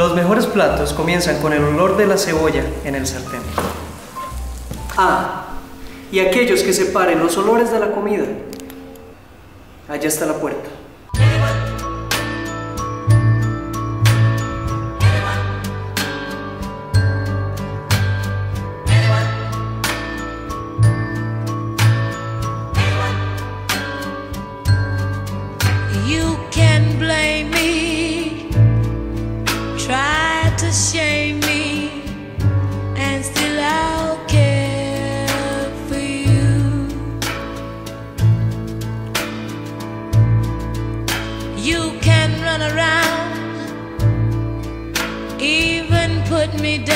Los mejores platos comienzan con el olor de la cebolla en el sartén. Ah, y aquellos que separen los olores de la comida. Allá está la puerta. You can blame me, You can run around, even put me down.